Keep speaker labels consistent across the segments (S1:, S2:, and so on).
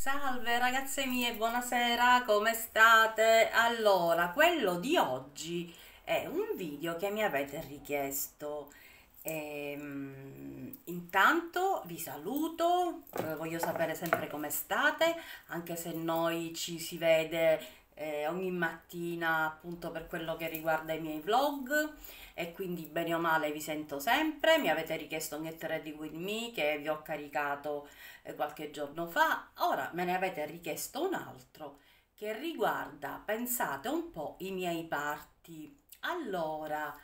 S1: Salve ragazze mie, buonasera, come state? Allora, quello di oggi è un video che mi avete richiesto. Ehm, intanto vi saluto, eh, voglio sapere sempre come state, anche se noi ci si vede eh, ogni mattina appunto per quello che riguarda i miei vlog e quindi bene o male vi sento sempre. Mi avete richiesto un Get Ready With Me che vi ho caricato eh, qualche giorno fa, ora me ne avete richiesto un altro che riguarda, pensate un po', i miei parti. Allora,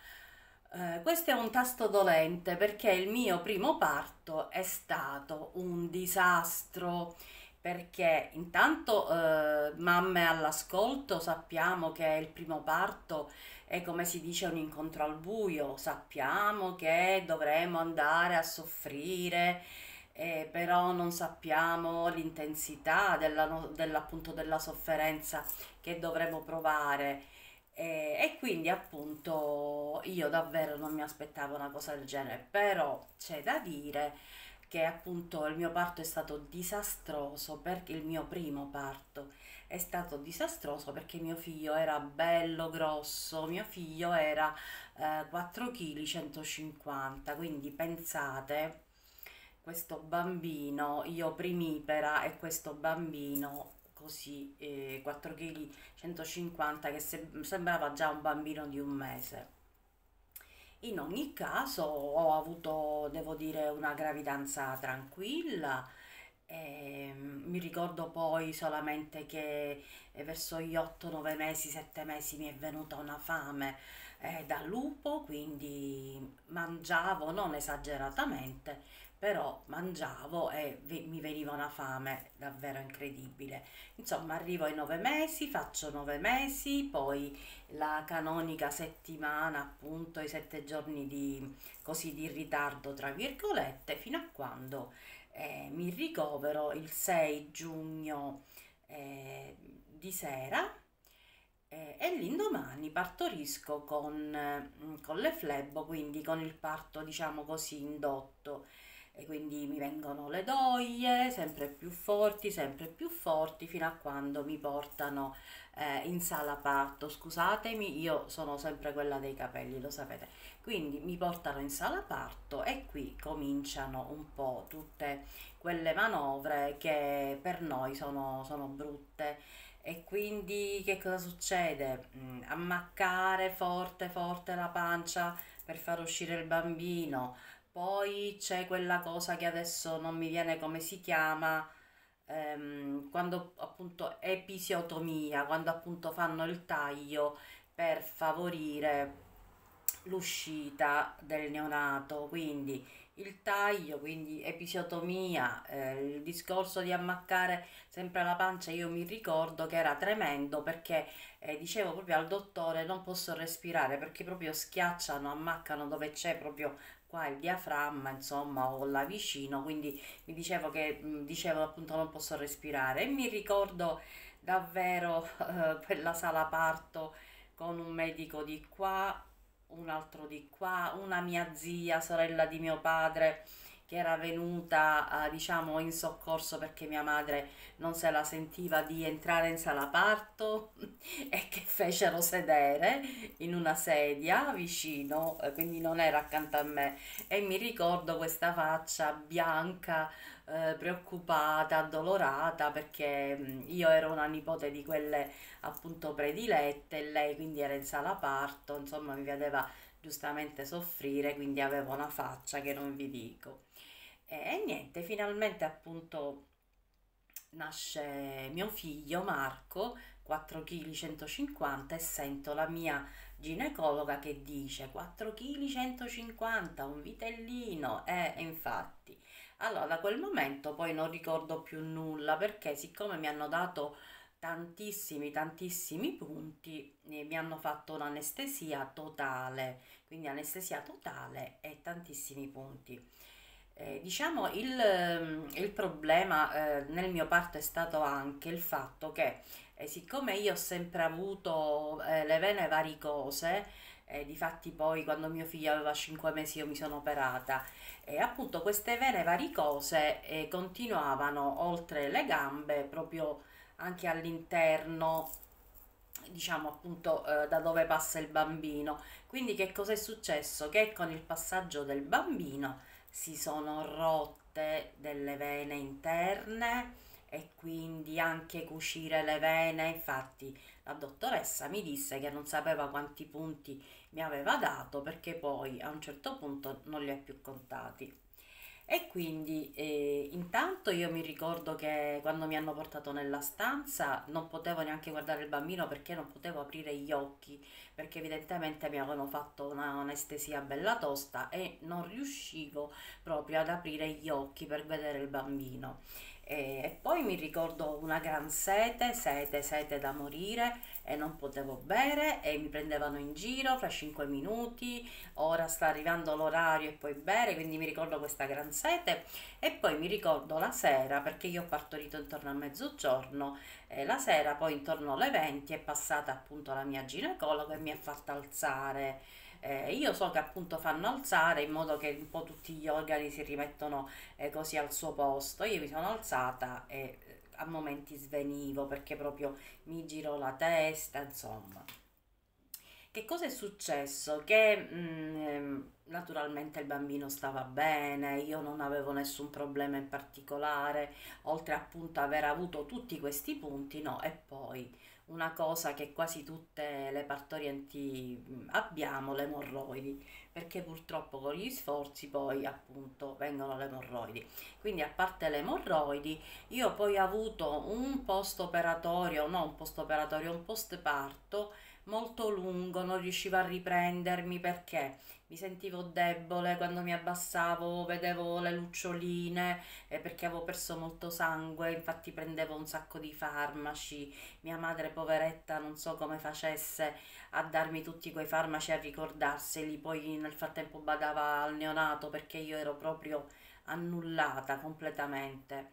S1: eh, questo è un tasto dolente perché il mio primo parto è stato un disastro perché intanto eh, mamme all'ascolto sappiamo che il primo parto è come si dice un incontro al buio, sappiamo che dovremo andare a soffrire, eh, però non sappiamo l'intensità della, dell'appunto della sofferenza che dovremo provare. Eh, e quindi appunto io davvero non mi aspettavo una cosa del genere, però c'è da dire che appunto il mio parto è stato disastroso perché il mio primo parto è stato disastroso perché mio figlio era bello grosso, mio figlio era eh, 4 kg 150, quindi pensate questo bambino, io primipera e questo bambino così eh, 4 kg 150 che se, sembrava già un bambino di un mese. In ogni caso ho avuto, devo dire, una gravidanza tranquilla. E mi ricordo poi solamente che eh, verso gli 8-9 mesi, 7 mesi mi è venuta una fame eh, da lupo, quindi mangiavo non esageratamente, però mangiavo e mi veniva una fame davvero incredibile. Insomma, arrivo ai nove mesi, faccio nove mesi, poi la canonica settimana, appunto i sette giorni di, così, di ritardo, tra virgolette, fino a quando eh, mi ricovero il 6 giugno eh, di sera eh, e l'indomani partorisco con, con le flebo, quindi con il parto, diciamo così, indotto e quindi mi vengono le doglie sempre più forti, sempre più forti fino a quando mi portano eh, in sala parto. Scusatemi, io sono sempre quella dei capelli, lo sapete. Quindi mi portano in sala parto e qui cominciano un po' tutte quelle manovre che per noi sono, sono brutte. E quindi che cosa succede? Mm, ammaccare forte forte la pancia per far uscire il bambino, poi c'è quella cosa che adesso non mi viene come si chiama, ehm, quando appunto episiotomia, quando appunto fanno il taglio per favorire l'uscita del neonato, quindi il taglio, quindi episiotomia, eh, il discorso di ammaccare sempre la pancia, io mi ricordo che era tremendo perché eh, dicevo proprio al dottore non posso respirare perché proprio schiacciano, ammaccano dove c'è proprio qua il diaframma, insomma, o là vicino, quindi mi dicevo che dicevo appunto non posso respirare e mi ricordo davvero eh, quella sala parto con un medico di qua, un altro di qua, una mia zia, sorella di mio padre che era venuta eh, diciamo in soccorso perché mia madre non se la sentiva di entrare in sala parto e che fecero sedere in una sedia vicino, eh, quindi non era accanto a me. E mi ricordo questa faccia bianca eh, preoccupata, addolorata perché mm, io ero una nipote di quelle appunto predilette e lei quindi era in sala parto, insomma mi vedeva giustamente soffrire, quindi avevo una faccia che non vi dico. E niente, finalmente appunto nasce mio figlio Marco, 4 kg 150 e sento la mia ginecologa che dice 4 kg 150, un vitellino e infatti allora da quel momento poi non ricordo più nulla perché siccome mi hanno dato tantissimi tantissimi punti eh, mi hanno fatto un'anestesia totale. Quindi anestesia totale e tantissimi punti. Eh, diciamo il, ehm, il problema eh, nel mio parto è stato anche il fatto che eh, siccome io ho sempre avuto eh, le vene varicose eh, difatti poi quando mio figlio aveva 5 mesi io mi sono operata. E appunto queste vene varicose eh, continuavano oltre le gambe proprio anche all'interno diciamo appunto eh, da dove passa il bambino. Quindi che cosa è successo? Che con il passaggio del bambino si sono rotte delle vene interne e quindi anche cucire le vene infatti la dottoressa mi disse che non sapeva quanti punti mi aveva dato perché poi a un certo punto non li ha più contati e quindi eh, intanto io mi ricordo che quando mi hanno portato nella stanza non potevo neanche guardare il bambino perché non potevo aprire gli occhi, perché evidentemente mi avevano fatto una anestesia bella tosta e non riuscivo proprio ad aprire gli occhi per vedere il bambino. E poi mi ricordo una gran sete, sete, sete da morire e non potevo bere e mi prendevano in giro fra 5 minuti, ora sta arrivando l'orario e poi bere, quindi mi ricordo questa gran sete. E poi mi ricordo la sera perché io ho partorito intorno a mezzogiorno e la sera poi intorno alle 20 è passata appunto la mia ginecologa e mi ha fatto alzare eh, io so che appunto fanno alzare in modo che un po' tutti gli organi si rimettono eh, così al suo posto. Io mi sono alzata e eh, a momenti svenivo perché proprio mi giro la testa, insomma. Che cosa è successo? Che mh, mm, naturalmente il bambino stava bene, io non avevo nessun problema in particolare, oltre appunto aver avuto tutti questi punti, no, e poi una cosa che quasi tutte le partorienti abbiamo, le emorroidi, perché purtroppo con gli sforzi poi appunto vengono le emorroidi. Quindi a parte le emorroidi, io poi ho avuto un post operatorio, no un post operatorio, un post parto molto lungo, non riuscivo a riprendermi perché mi sentivo debole quando mi abbassavo, vedevo le luccioline eh, perché avevo perso molto sangue, infatti prendevo un sacco di farmaci. Mia madre, poveretta, non so come facesse a darmi tutti quei farmaci a ricordarseli, poi nel frattempo badava al neonato perché io ero proprio annullata completamente.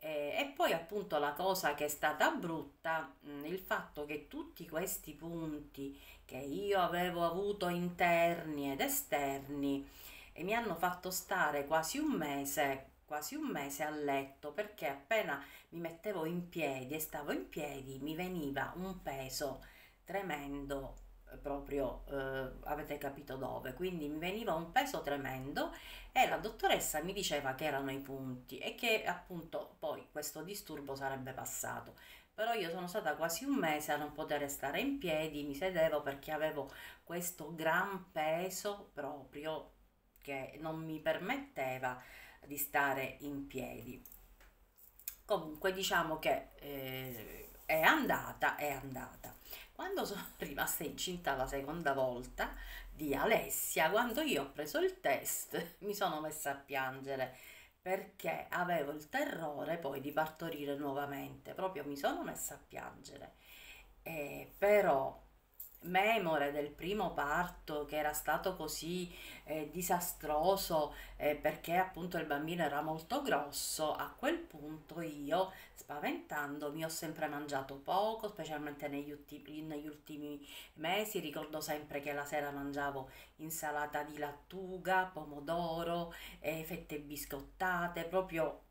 S1: E, e, poi appunto la cosa che è stata brutta, mh, il fatto che tutti questi punti che io avevo avuto interni ed esterni e mi hanno fatto stare quasi un mese, quasi un mese a letto perché appena mi mettevo in piedi e stavo in piedi mi veniva un peso tremendo proprio eh, avete capito dove. Quindi mi veniva un peso tremendo e la dottoressa mi diceva che erano i punti e che appunto poi questo disturbo sarebbe passato. Però io sono stata quasi un mese a non poter stare in piedi mi sedevo perché avevo questo gran peso proprio che non mi permetteva di stare in piedi. Comunque diciamo che eh, è andata è andata quando sono rimasta incinta la seconda volta di Alessia, quando io ho preso il test mi sono messa a piangere perché avevo il terrore poi di partorire nuovamente, proprio mi sono messa a piangere. Eh, però memore del primo parto che era stato così eh, disastroso eh, perché appunto il bambino era molto grosso, a quel punto io spaventandomi ho sempre mangiato poco, specialmente negli, ultimi, negli ultimi mesi, ricordo sempre che la sera mangiavo insalata di lattuga, pomodoro, eh, fette biscottate, proprio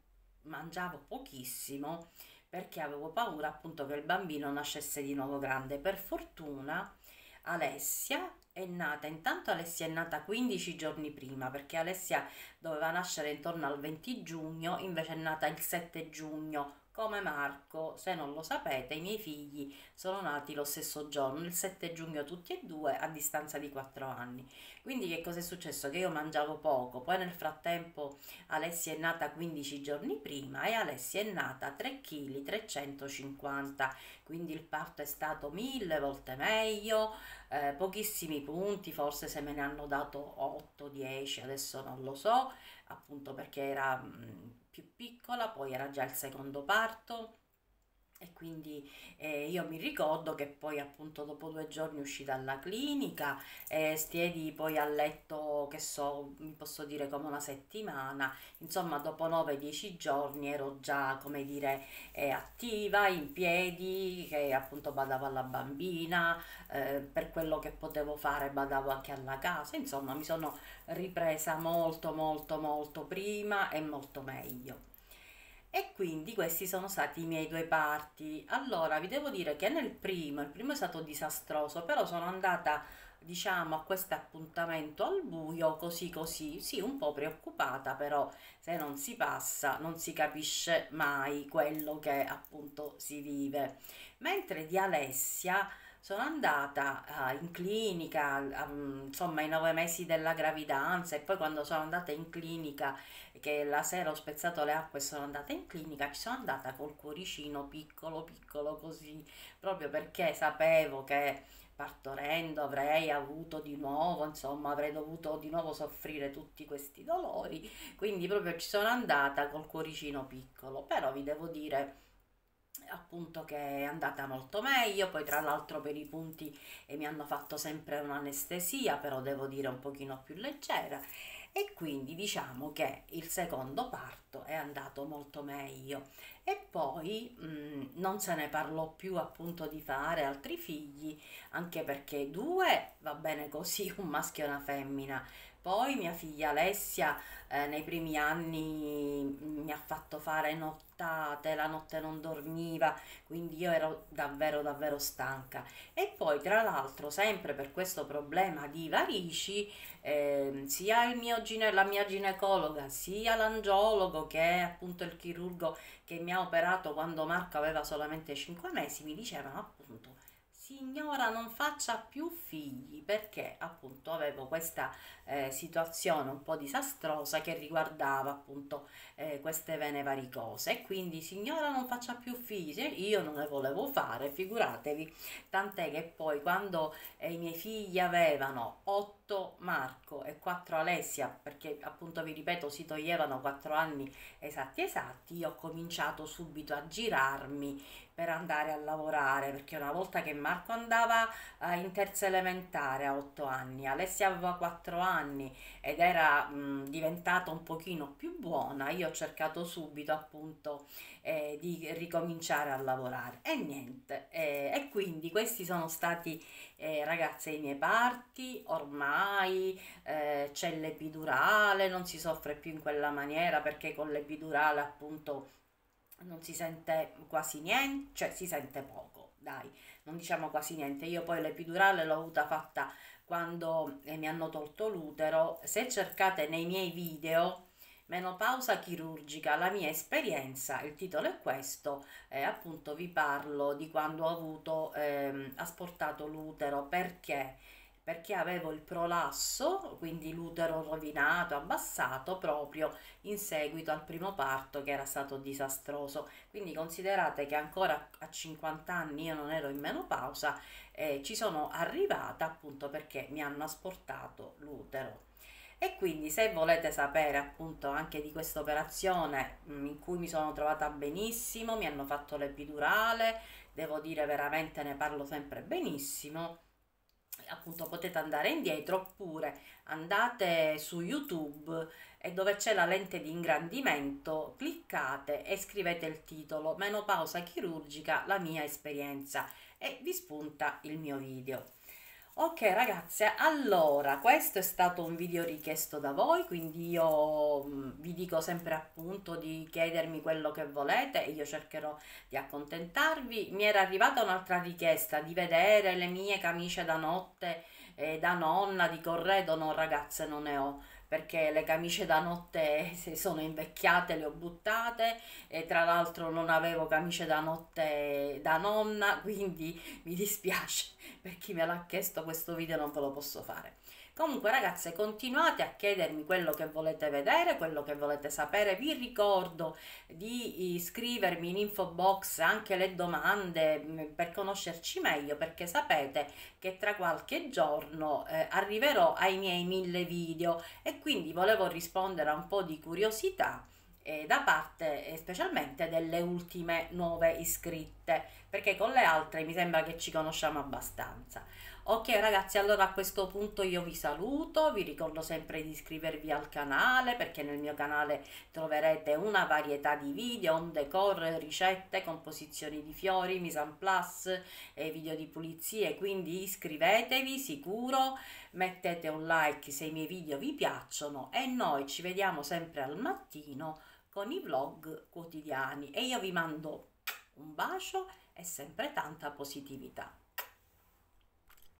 S1: mangiavo pochissimo perché avevo paura appunto che il bambino nascesse di nuovo grande. Per fortuna Alessia è nata, intanto Alessia è nata 15 giorni prima perché Alessia doveva nascere intorno al 20 giugno, invece è nata il 7 giugno come Marco, se non lo sapete, i miei figli sono nati lo stesso giorno, il 7 giugno tutti e due, a distanza di 4 anni. Quindi che cosa è successo? Che io mangiavo poco, poi nel frattempo Alessia è nata 15 giorni prima e Alessia è nata 3 kg 350, quindi il parto è stato mille volte meglio, eh, pochissimi punti, forse se me ne hanno dato 8-10, adesso non lo so, appunto perché era... Mh, più piccola, poi era già il secondo parto e quindi eh, io mi ricordo che poi appunto dopo due giorni uscì dalla clinica e stiedi poi a letto, che so, mi posso dire come una settimana, insomma dopo 9-10 giorni ero già, come dire, eh, attiva, in piedi, che appunto badavo alla bambina, eh, per quello che potevo fare badavo anche alla casa, insomma mi sono ripresa molto molto molto prima e molto meglio. E quindi questi sono stati i miei due parti. Allora, vi devo dire che nel primo, il primo è stato disastroso, però sono andata, diciamo, a questo appuntamento al buio, così così, sì, un po' preoccupata, però se non si passa non si capisce mai quello che appunto si vive. Mentre di Alessia sono andata uh, in clinica, um, insomma, i nove mesi della gravidanza e poi quando sono andata in clinica, che la sera ho spezzato le acque e sono andata in clinica, ci sono andata col cuoricino piccolo, piccolo così, proprio perché sapevo che partorendo avrei avuto di nuovo, insomma, avrei dovuto di nuovo soffrire tutti questi dolori, quindi proprio ci sono andata col cuoricino piccolo, però vi devo dire appunto che è andata molto meglio, poi tra l'altro per i punti eh, mi hanno fatto sempre un'anestesia, però devo dire un pochino più leggera. E quindi diciamo che il secondo parto è andato molto meglio. E poi mh, mm, non se ne parlò più appunto di fare altri figli anche perché due va bene così un maschio e una femmina poi mia figlia Alessia eh, nei primi anni mi ha fatto fare nottate, la notte non dormiva, quindi io ero davvero davvero stanca. E poi tra l'altro sempre per questo problema di varici, eh, sia il mio la mia ginecologa, sia l'angiologo che è appunto il chirurgo che mi ha operato quando Marco aveva solamente 5 mesi, mi dicevano appunto signora non faccia più figli perché appunto avevo questa eh, situazione un po' disastrosa che riguardava appunto eh, queste vene varicose e quindi signora non faccia più figli. Io non le volevo fare figuratevi. Tant'è che poi quando eh, i miei figli avevano 8 Marco e 4 Alessia perché appunto vi ripeto si toglievano 4 anni esatti esatti io ho cominciato subito a girarmi per andare a lavorare perché una volta che Marco andava eh, in terza elementare a 8 anni, Alessia aveva 4 anni ed era mh, diventata un pochino più buona, io ho cercato subito appunto eh, di ricominciare a lavorare. E niente eh, e quindi questi sono stati eh, ragazze i miei parti, ormai eh, c'è l'epidurale, non si soffre più in quella maniera perché con l'epidurale appunto non si sente quasi niente, cioè si sente poco, dai, non diciamo quasi niente. Io poi l'epidurale l'ho avuta fatta quando eh, mi hanno tolto l'utero. Se cercate nei miei video menopausa chirurgica, la mia esperienza, il titolo è questo, eh, appunto vi parlo di quando ho avuto ehm, asportato l'utero perché perché avevo il prolasso, quindi l'utero rovinato, abbassato proprio in seguito al primo parto che era stato disastroso. Quindi considerate che ancora a 50 anni io non ero in menopausa e ci sono arrivata appunto perché mi hanno asportato l'utero. E quindi se volete sapere appunto anche di questa operazione mm, in cui mi sono trovata benissimo, mi hanno fatto l'epidurale, devo dire veramente ne parlo sempre benissimo appunto potete andare indietro oppure andate su YouTube e dove c'è la lente di ingrandimento cliccate e scrivete il titolo menopausa chirurgica la mia esperienza e vi spunta il mio video. Ok ragazze, allora questo è stato un video richiesto da voi, quindi io mm, vi dico sempre appunto di chiedermi quello che volete e io cercherò di accontentarvi. Mi era arrivata un'altra richiesta di vedere le mie camicie da notte eh, da nonna di corredo, no ragazze non ne ho perché le camicie da notte sono invecchiate, le ho buttate e tra l'altro non avevo camicie da notte da nonna, quindi mi dispiace per chi me l'ha chiesto questo video non ve lo posso fare. Comunque ragazze continuate a chiedermi quello che volete vedere, quello che volete sapere, vi ricordo di iscrivermi in info box anche le domande mm, per conoscerci meglio perché sapete che tra qualche giorno eh, arriverò ai miei mille video e quindi volevo rispondere a un po' di curiosità eh, da parte eh, specialmente delle ultime nuove iscritte, perché con le altre mi sembra che ci conosciamo abbastanza. Ok ragazzi, allora a questo punto io vi saluto, vi ricordo sempre di iscrivervi al canale perché nel mio canale troverete una varietà di video, on decor, ricette, composizioni di fiori, mise en place, e video di pulizie, quindi iscrivetevi sicuro, mettete un like se i miei video vi piacciono e noi ci vediamo sempre al mattino con i vlog quotidiani e io vi mando un bacio e sempre tanta positività.